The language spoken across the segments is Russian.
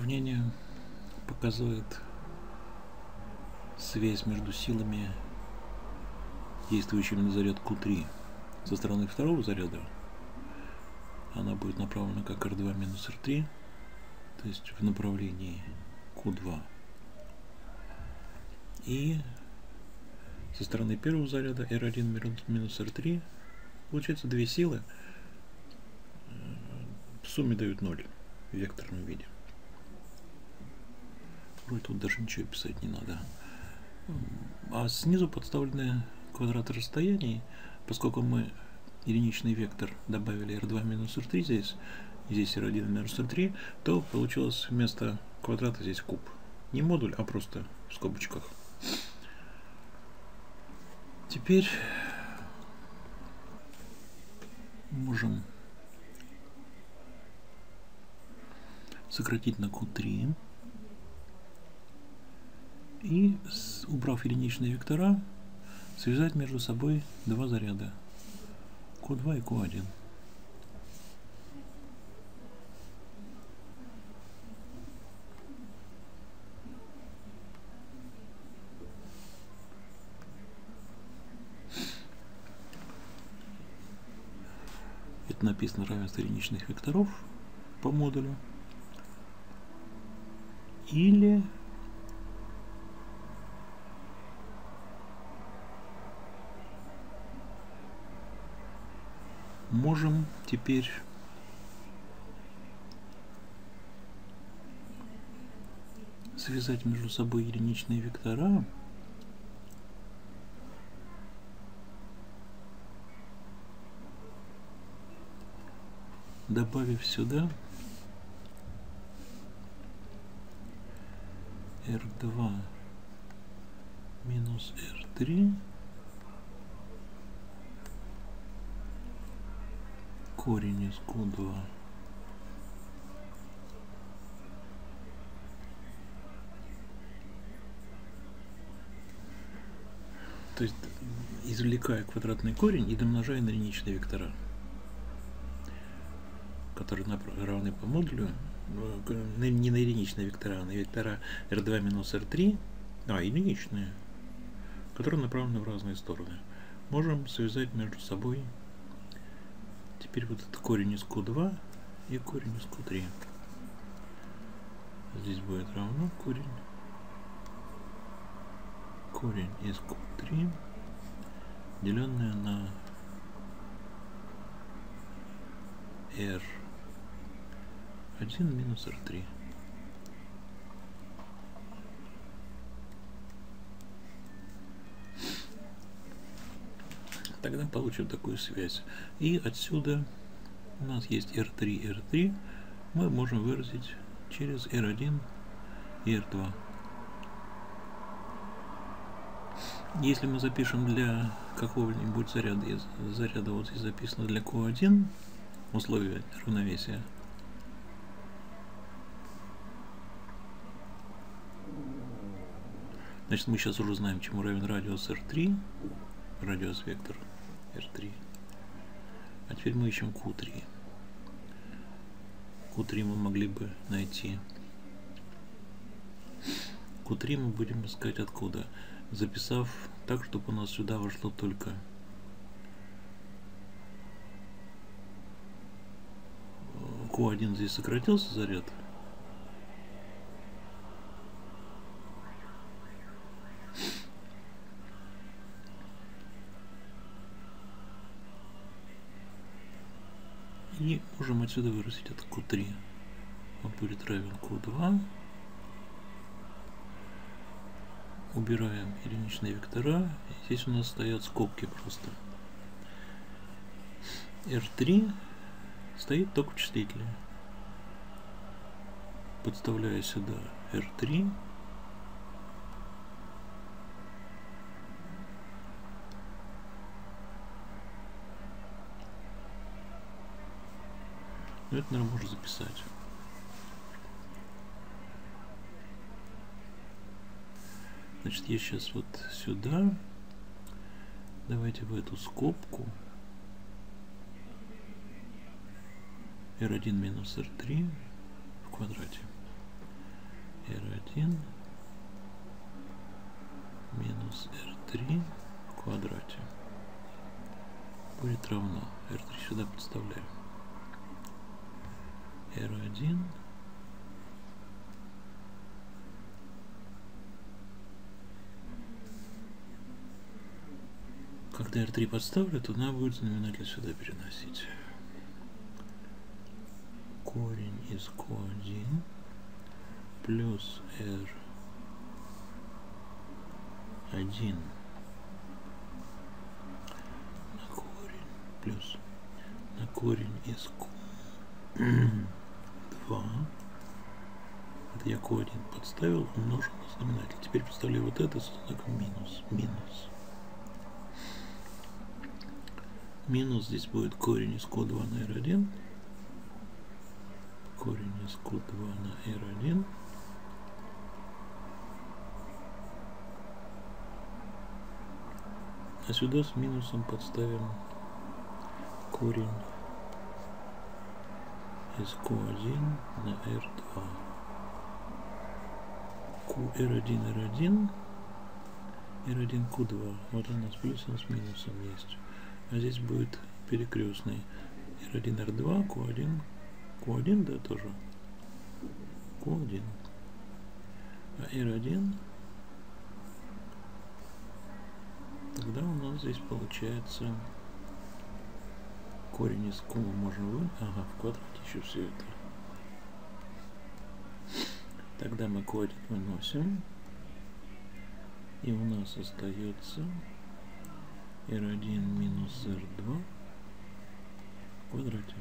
уравнение показывает связь между силами, действующими на заряд Q3 со стороны второго заряда. Она будет направлена как R2 минус R3, то есть в направлении Q2. И со стороны первого заряда R1 минус R3 получается две силы в сумме дают 0 в векторном виде. Вроде тут даже ничего писать не надо. А снизу подставлены квадраты расстояний, поскольку мы единичный вектор добавили r2 минус r3 здесь, здесь r1 минус r3, то получилось вместо квадрата здесь куб. Не модуль, а просто в скобочках. Теперь можем сократить на Q3 и, убрав единичные вектора, связать между собой два заряда Q2 и Q1. Это написано равенство единичных векторов по модулю. Или можем теперь связать между собой единичные вектора. Добавив сюда R2 минус R3 корень из Q2 то есть извлекая квадратный корень и домножая на единичные вектора которые равны по модулю не на единичные вектора, а на вектора R2 минус R3, а, единичные, которые направлены в разные стороны. Можем связать между собой теперь вот этот корень из Q2 и корень из Q3. Здесь будет равно корень корень из Q3 деленное на R 1 минус R3. Тогда получим такую связь. И отсюда у нас есть R3, R3. Мы можем выразить через R1 и R2. Если мы запишем для какого-нибудь заряда, заряда вот здесь записано для Q1, условия равновесия, Значит, мы сейчас уже знаем, чему равен радиус R3, радиус вектор R3. А теперь мы ищем Q3. Q3 мы могли бы найти. Q3 мы будем искать откуда? Записав так, чтобы у нас сюда вошло только Q1 здесь сократился заряд, И можем отсюда выразить это Q3. Он будет равен Q2. Убираем единичные вектора. Здесь у нас стоят скобки просто. R3 стоит только числителе. Подставляю сюда R3. Ну, это, наверное, можно записать. Значит, я сейчас вот сюда. Давайте в эту скобку. R1 минус R3 в квадрате. r1 минус r3 в квадрате будет равно r3 сюда подставляем r1 когда r3 подставлю, то надо будет знаменатель сюда переносить. Корень из q1 плюс r1 на корень плюс. На корень из q2 это я q1 подставил, умножил на знаменатель. Теперь подставляю вот это со знаком минус. Минус. Минус здесь будет корень из q2 на r1. Корень из q2 на r1. А сюда с минусом подставим корень из q1 на r2. qr1 r1 r1 q2. Вот у нас плюсом с минусом есть. А здесь будет перекрестный r1 r2 q1 q1 да тоже q1 а r1 тогда у нас здесь получается корень из q мы можем вы ага в квадрате еще все это. Тогда мы q1 выносим. И у нас остается r1 минус r2 в квадрате.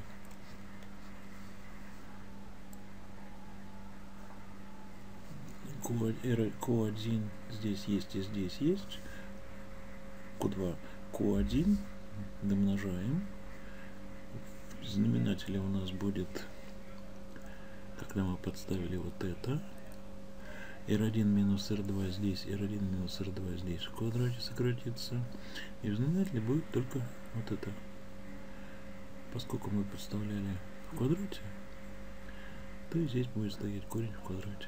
Q1 здесь есть и здесь есть. Q2, Q1 домножаем. Знаменателе у нас будет, когда мы подставили вот это, r1 минус r2 здесь, r1 минус r2 здесь в квадрате сократится. И в знаменателе будет только вот это. Поскольку мы подставляли в квадрате, то здесь будет стоять корень в квадрате.